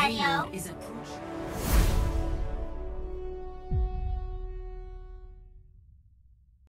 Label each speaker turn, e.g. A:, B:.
A: Daddy-O.
B: is.